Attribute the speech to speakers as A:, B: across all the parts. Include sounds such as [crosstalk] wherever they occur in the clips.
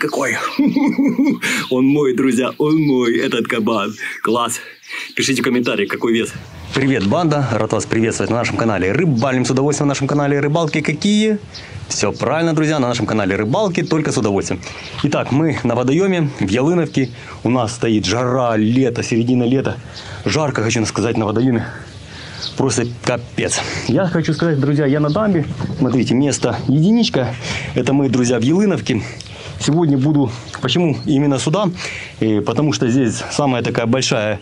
A: какой. [laughs] Он мой, друзья, он мой, этот кабан. Класс. Пишите комментарии, какой вес.
B: Привет, банда! Рад вас приветствовать на нашем канале Рыбалим с удовольствием на нашем канале Рыбалки какие? Все правильно, друзья, на нашем канале Рыбалки только с удовольствием. Итак, мы на водоеме в Ялыновке. У нас стоит жара, лето, середина лета. Жарко, хочу сказать, на водоеме. Просто капец. Я хочу сказать, друзья, я на дамбе. Смотрите, место единичка. Это мы, друзья, в Ялыновке. Сегодня буду... Почему именно сюда? Э, Потому что здесь самая такая большая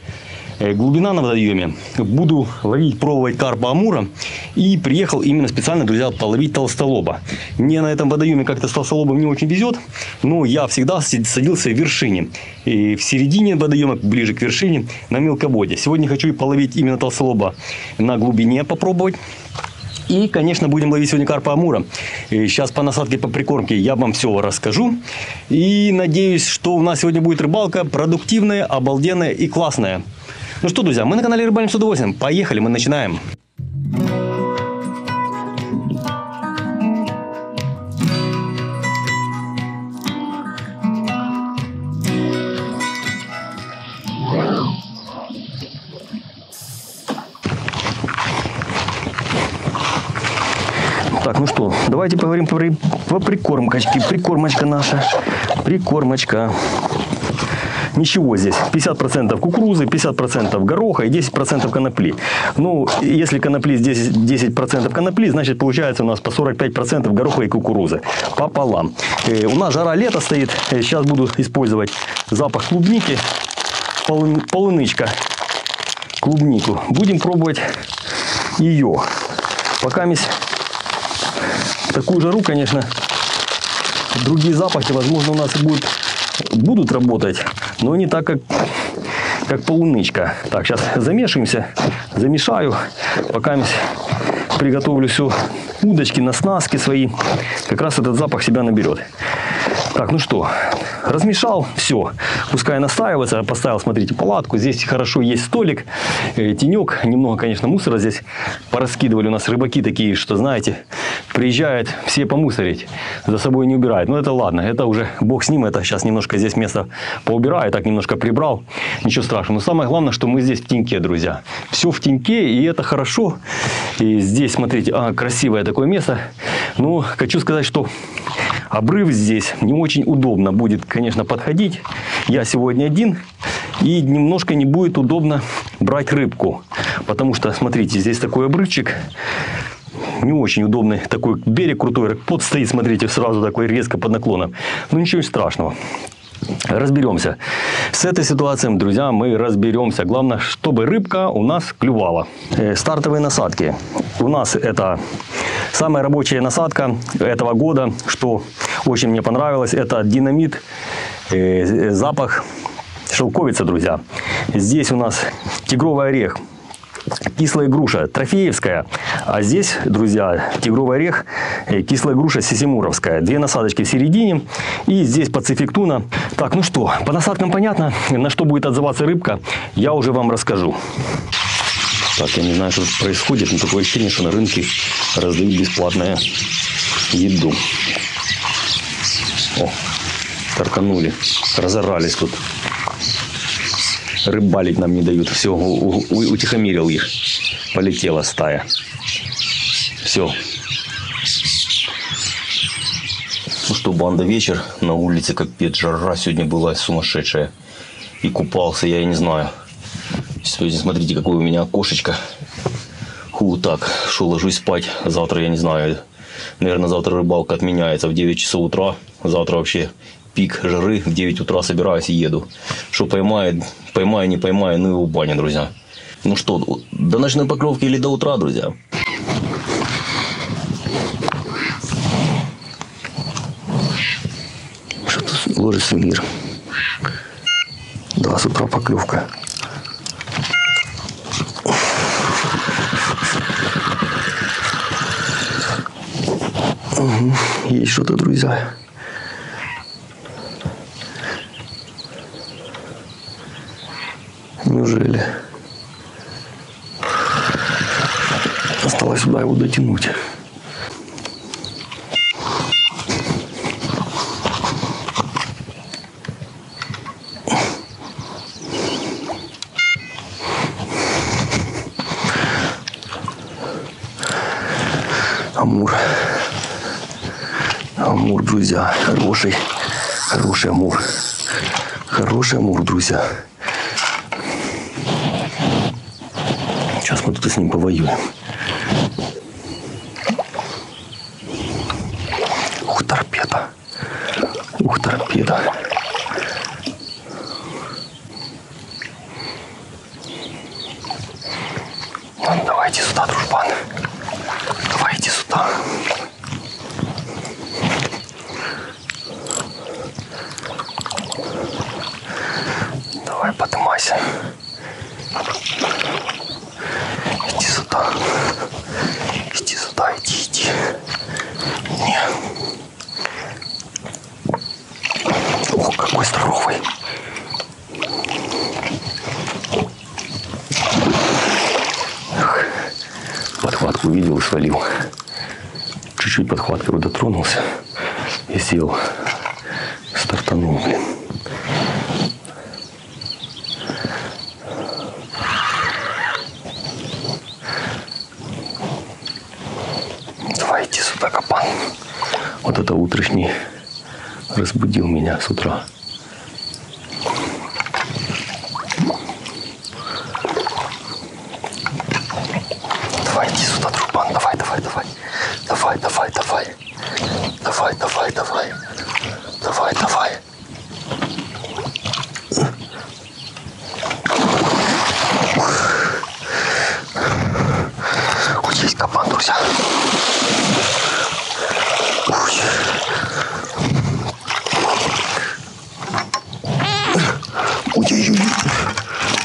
B: э, глубина на водоеме. Буду ловить, пробовать карпа амура. И приехал именно специально, друзья, половить толстолоба. Мне на этом водоеме как-то с толстолобом не очень везет. Но я всегда садился в вершине. И в середине водоема, ближе к вершине, на мелководье. Сегодня хочу и половить именно толстолоба на глубине попробовать. И, конечно, будем ловить сегодня карпа амура. И Сейчас по насадке, по прикормке я вам все расскажу. И надеюсь, что у нас сегодня будет рыбалка продуктивная, обалденная и классная. Ну что, друзья, мы на канале Рыбалим с удовольствием. Поехали, мы начинаем. Ну давайте поговорим по, при- по прикормочке. Прикормочка наша. Прикормочка. Ничего здесь. 50% кукурузы, 50% гороха и 10% конопли. Ну, если конопли здесь 10% конопли, значит получается у нас по 45% гороха и кукурузы. Пополам. Э, у нас жара лето стоит. Э, Сейчас буду использовать запах клубники. Полы- полынычка. Клубнику. Будем пробовать ее. Пока мись в такую жару, конечно, другие запахи, возможно, у нас будут, будут работать, но не так, как, как полунычка. Так, сейчас замешиваемся, замешаю, пока приготовлю все удочки, на снастки свои. Как раз этот запах себя наберет. Так, ну что, размешал, все. Пускай настаивается. Поставил, смотрите, палатку. Здесь хорошо есть столик, э, тенек. Немного, конечно, мусора здесь пораскидывали. У нас рыбаки такие, что, знаете, приезжают все помусорить. За собой не убирают. Но это ладно, это уже бог с ним. Это сейчас немножко здесь место поубираю. Так немножко прибрал. Ничего страшного. Но самое главное, что мы здесь в теньке, друзья. Все в теньке, и это хорошо. И здесь, смотрите, а, красивое такое место. Ну, хочу сказать, что Обрыв здесь не очень удобно будет, конечно, подходить. Я сегодня один. И немножко не будет удобно брать рыбку. Потому что, смотрите, здесь такой обрывчик. Не очень удобный такой берег крутой. Под стоит, смотрите, сразу такой резко под наклоном. Ну, ничего страшного. Разберемся. С этой ситуацией, друзья, мы разберемся. Главное, чтобы рыбка у нас клювала. Э, Стартовые насадки. У нас это самая рабочая насадка этого года, что очень мне понравилось. Это динамит, э, запах шелковица, друзья. Здесь у нас тигровый орех, кислая груша трофеевская, а здесь, друзья, тигровый орех, э, кислая груша сисимуровская. Две насадочки в середине и здесь пацификтуна. Так, ну что, по насадкам понятно, на что будет отзываться рыбка, я уже вам расскажу. Так, я не знаю, что происходит, но такое ощущение, что на рынке раздают бесплатную еду. О, торканули, разорались тут рыбалить нам не дают. Все, утихомирил их. Полетела стая. Все. Ну что, банда, вечер. На улице капец, жара сегодня была сумасшедшая. И купался я, я не знаю. Сегодня смотрите, какое у меня окошечко. Ху, так, что ложусь спать. Завтра, я не знаю, наверное, завтра рыбалка отменяется в 9 часов утра. Завтра вообще пик жары. В 9 утра собираюсь и еду. Что поймает, поймаю, не поймаю, ну и в баню, друзья. Ну что, до ночной поклевки или до утра, друзья? Что ложится мир? Да, с утра поклевка. Мгм, Есть что-то, друзья. Неужели? Осталось сюда его дотянуть. Амур. Амур, друзья, хороший, хороший амур. Хороший амур, друзья. Тут с ним повоюем. Ух, торпеда. Ух, торпеда. Ну, давайте сюда, дружбан. Давайте сюда. Давай, поднимайся. Иди сюда. Иди иди. Не. Ох, какой здоровый. Подхватку увидел и свалил. Чуть-чуть подхваткой дотронулся и сел. Стартанул, блин. Капан. Вот это утренний разбудил меня с утра. Давай иди сюда, дружбан. Давай, давай, давай. Давай, давай, давай. Давай, давай, давай. Давай, давай. Вот есть капан, друзья. Ой-ой-ой.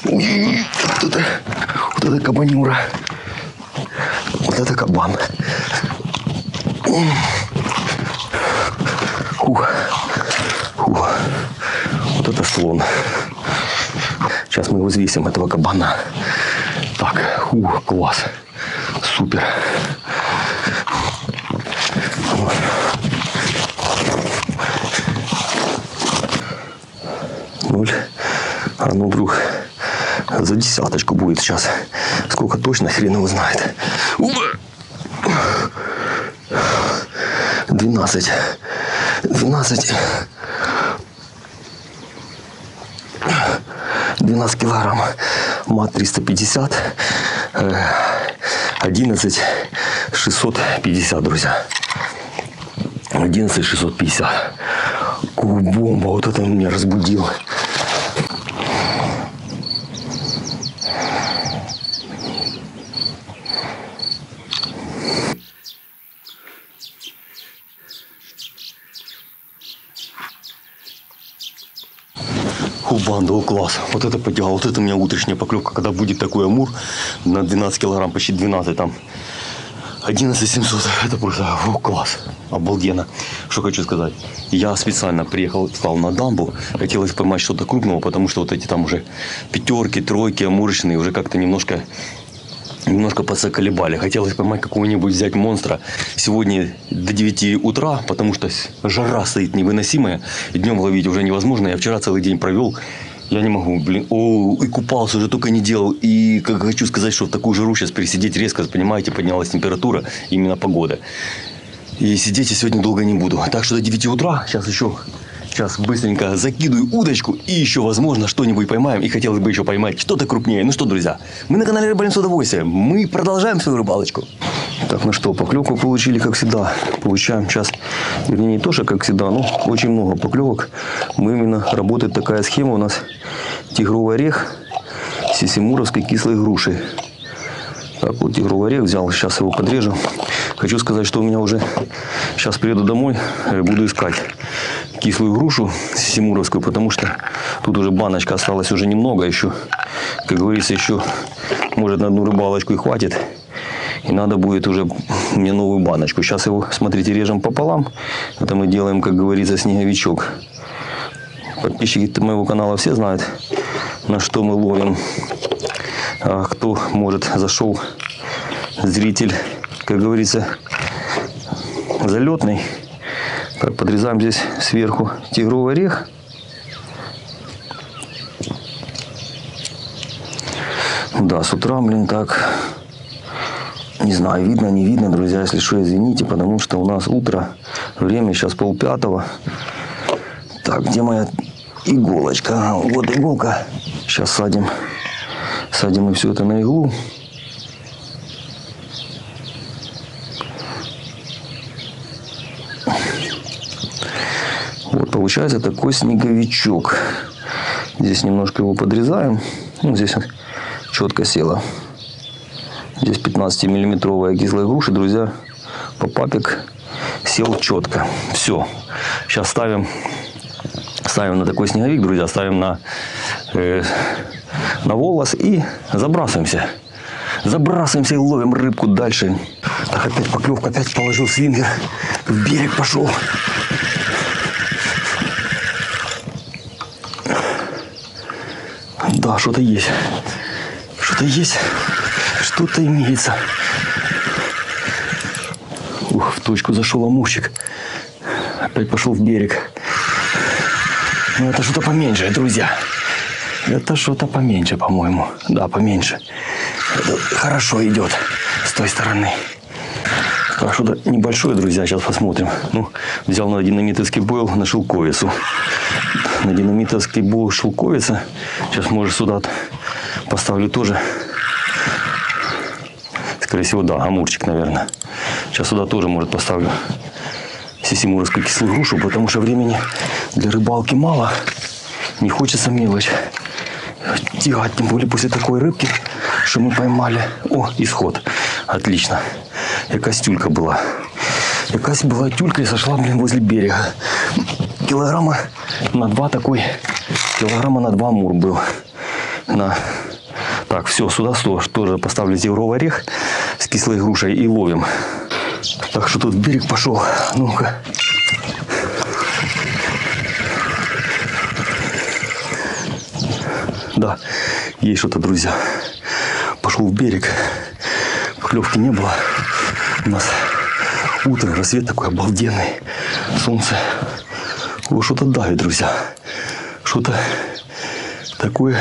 B: Ой-ой-ой. Вот это, кабанюра. Вот это кабан. Фух. Фух. Вот это слон. Сейчас мы взвесим этого кабана. Так, ух, класс. Супер. Ноль. А ну, друг, за десяточку будет сейчас. Сколько точно, хрен его знает. Ух. 12. 12. 12 килограмм. Мат 350. э, 11 650, друзья. 11 650. О, бомба, вот это меня разбудил. Фу, банда, о, класс. Вот это поднял, вот это у меня утренняя поклевка. Когда будет такой амур на 12 килограмм, почти 12 там. 11 700, это просто о, класс, обалденно. Что хочу сказать, я специально приехал, стал на дамбу, хотелось поймать что-то крупного, потому что вот эти там уже пятерки, тройки, амурочные уже как-то немножко немножко подсоколебали. Хотелось поймать какого-нибудь взять монстра сегодня до 9 утра, потому что жара стоит невыносимая. Днем ловить уже невозможно. Я вчера целый день провел. Я не могу, блин. О, и купался уже только не делал. И как хочу сказать, что в такую жару сейчас пересидеть резко, понимаете, поднялась температура, именно погода. И сидеть я сегодня долго не буду. Так что до 9 утра, сейчас еще Сейчас быстренько закидываю удочку и еще, возможно, что-нибудь поймаем. И хотелось бы еще поймать что-то крупнее. Ну что, друзья, мы на канале Рыбалим с удовольствием. Мы продолжаем свою рыбалочку. Так, ну что, поклевку получили, как всегда. Получаем сейчас, вернее, не то, что как всегда, но очень много поклевок. Мы именно, работает такая схема у нас. Тигровый орех сисимуровской кислой грушей. Так, вот тигровый орех взял, сейчас его подрежу. Хочу сказать, что у меня уже сейчас приеду домой, э, буду искать кислую грушу симуровскую, потому что тут уже баночка осталась уже немного еще. Как говорится, еще может на одну рыбалочку и хватит. И надо будет уже мне новую баночку. Сейчас его, смотрите, режем пополам. Это мы делаем, как говорится, снеговичок. Подписчики моего канала все знают, на что мы ловим. А кто, может, зашел зритель, как говорится, залетный. Так, подрезаем здесь сверху тигровый орех. Да, с утра, блин, так. Не знаю, видно, не видно, друзья, если что, извините, потому что у нас утро, время сейчас полпятого. Так, где моя иголочка? Ага, вот иголка. Сейчас садим, садим мы все это на иглу. Вот получается такой снеговичок. Здесь немножко его подрезаем. Ну, здесь четко село. Здесь 15-миллиметровая кислая груша, друзья. По папик сел четко. Все. Сейчас ставим, ставим на такой снеговик, друзья, ставим на, э, на волос и забрасываемся. Забрасываемся и ловим рыбку дальше. Так, опять поклевка, опять положил свингер. В берег пошел. Да, что-то есть. Что-то есть. Что-то имеется. Ух, в точку зашел амурчик. Опять пошел в берег. Ну, это что-то поменьше, друзья. Это что-то поменьше, по-моему. Да, поменьше. Это хорошо идет с той стороны. Так, что-то небольшое, друзья, сейчас посмотрим. Ну, взял на динамитовский бойл на шелковицу. На динамитовский бойл шелковица. Сейчас, может, сюда поставлю тоже. Скорее всего, да, амурчик, наверное. Сейчас сюда тоже, может, поставлю сисимуровскую кислую грушу, потому что времени для рыбалки мало. Не хочется мелочь тягать, тем более после такой рыбки, что мы поймали. О, исход. Отлично. Якась тюлька была. Якась была тюлька и сошла, блин, возле берега. Килограмма на два такой, килограмма на два мур был. На. Так, все, сюда тоже поставлю зевровый орех с кислой грушей и ловим. Так что тут берег пошел. Ну-ка. Да, есть что-то, друзья. Пошел в берег. Поклевки не было. У нас утро, рассвет такой обалденный. Солнце. Вот что-то давит, друзья. Что-то такое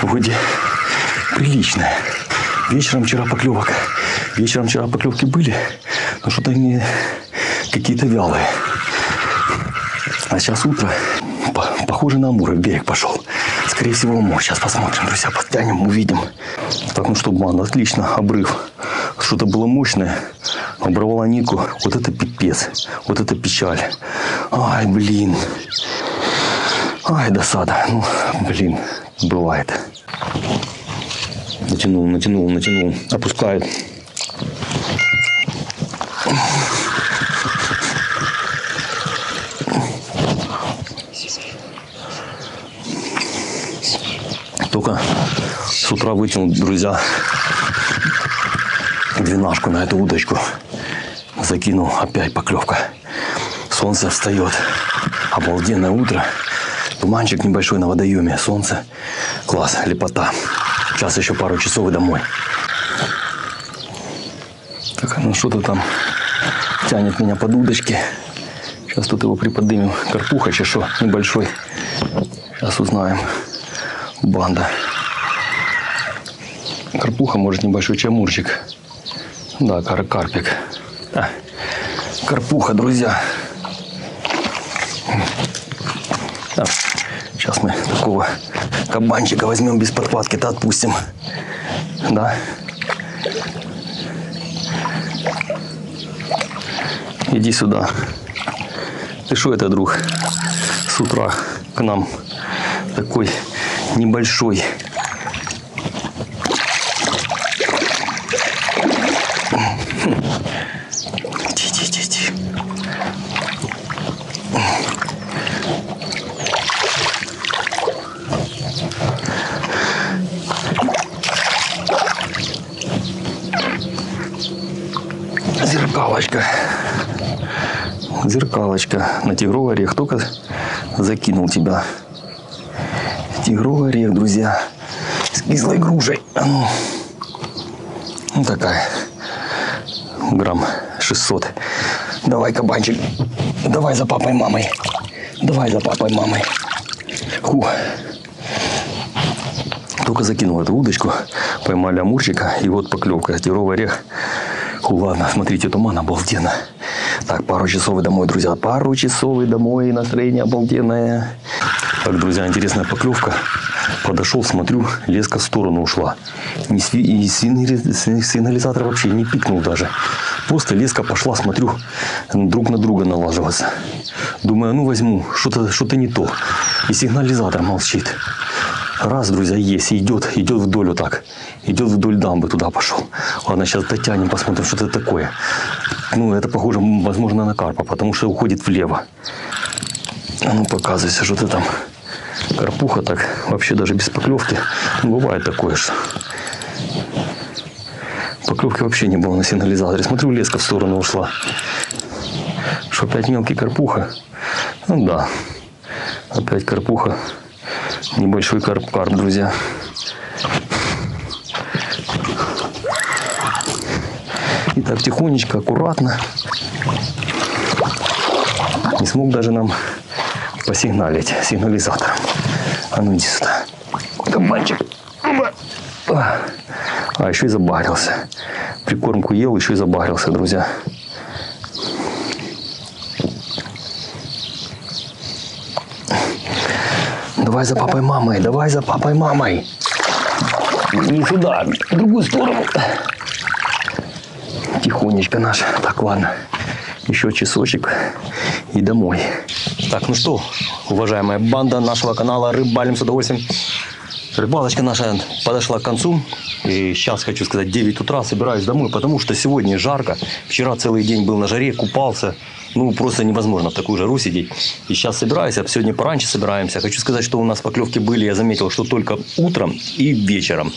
B: вроде приличное. Вечером вчера поклевок. Вечером вчера поклевки были, но что-то они какие-то вялые. А сейчас утро. Похоже на Амур, берег пошел. Скорее всего, Амур. Сейчас посмотрим, друзья, подтянем, увидим. Так, ну что, банда, отлично, обрыв. Что-то было мощное. Оборвала нитку. Вот это пипец. Вот это печаль. Ай, блин. Ай, досада. Ну, блин, бывает. Натянул, натянул, натянул. Опускает. Только с утра вытянул, друзья, двенашку на эту удочку. Закинул, опять поклевка. Солнце встает. Обалденное утро. Туманчик небольшой на водоеме. Солнце. Класс, лепота. Сейчас еще пару часов и домой. Так, ну что-то там тянет меня под удочки. Сейчас тут его приподнимем. Карпуха, чешо небольшой. Сейчас узнаем. Банда. Карпуха, может, небольшой чамурчик. Да, кар карпик. А, карпуха, друзья. Да. Сейчас мы такого кабанчика возьмем без подхватки-то отпустим. Да. Иди сюда. Ты что это, друг? С утра к нам такой небольшой. Закинул тебя. Тигровый орех, друзья. С кислой грушей. А ну. Ну, такая. Грамм 600. Давай, кабанчик. Давай за папой, мамой. Давай за папой, мамой. Ху. Только закинул эту удочку. Поймали амурчика, и вот поклевка. Тировый орех. Фу, ладно, смотрите, туман обалденно. Так, пару часов и домой, друзья. Пару часов и домой, настроение обалденное. Так, друзья, интересная поклевка. Подошел, смотрю, леска в сторону ушла. И сигнали- сигнализатор вообще не пикнул даже. Просто леска пошла, смотрю, друг на друга налаживаться. Думаю, ну возьму, что-то что не то. И сигнализатор молчит. Раз, друзья, есть, идет, идет вдоль вот так. Идет вдоль дамбы, туда пошел. Ладно, сейчас дотянем, посмотрим, что это такое. Ну, это похоже, возможно, на карпа, потому что уходит влево. А ну, показывайся, что ты там. Карпуха так, вообще даже без поклевки. Ну, бывает такое, что поклевки вообще не было на сигнализаторе. Смотрю, леска в сторону ушла. Что, опять мелкий карпуха? Ну да, опять карпуха. Небольшой карп-карп, друзья. И так тихонечко, аккуратно. Не смог даже нам посигналить сигнализатором. А ну иди сюда. Кабанчик. Опа. А, еще и забарился. Прикормку ел, еще и забарился, друзья. Давай за папой мамой, давай за папой мамой. Не сюда, в другую сторону. Тихонечко наш. Так, ладно. Еще часочек и домой. Так, ну что, уважаемая банда нашего канала Рыбалим с удовольствием. Рыбалочка наша подошла к концу. И сейчас хочу сказать 9 утра, собираюсь домой, потому что сегодня жарко. Вчера целый день был на жаре, купался. Ну, просто невозможно в такую жару сидеть. И сейчас собираюсь, а сегодня пораньше собираемся. Хочу сказать, что у нас поклевки были, я заметил, что только утром и вечером.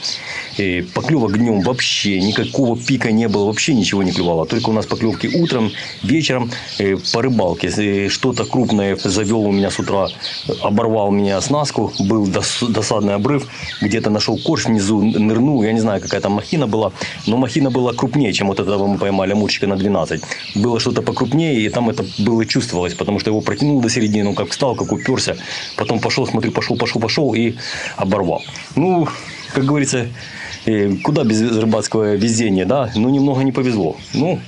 B: И поклевок днем вообще никакого пика не было, вообще ничего не клювало. Только у нас поклевки утром, вечером э, по рыбалке. Э, Что-то крупное завел у меня с утра, оборвал меня снастку, был дос- досадный обрыв, где-то нашел корж внизу, нырнул, я не знаю, какая там махина была, но махина была крупнее, чем вот этого мы поймали амурчика на 12. Было что-то покрупнее, и там это было чувствовалось, потому что его протянул до середины, ну как встал, как уперся, потом пошел, смотрю, пошел, пошел, пошел и оборвал. Ну, как говорится, э, куда без рыбацкого везения, да? Ну, немного не повезло. Ну,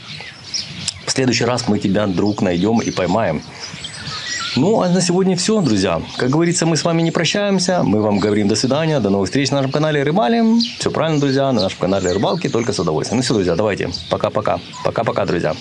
B: в следующий раз мы тебя, друг, найдем и поймаем. Ну, а на сегодня все, друзья. Как говорится, мы с вами не прощаемся. Мы вам говорим до свидания. До новых встреч на нашем канале Рыбалим. Все правильно, друзья. На нашем канале Рыбалки только с удовольствием. Ну все, друзья, давайте. Пока-пока. Пока-пока, друзья.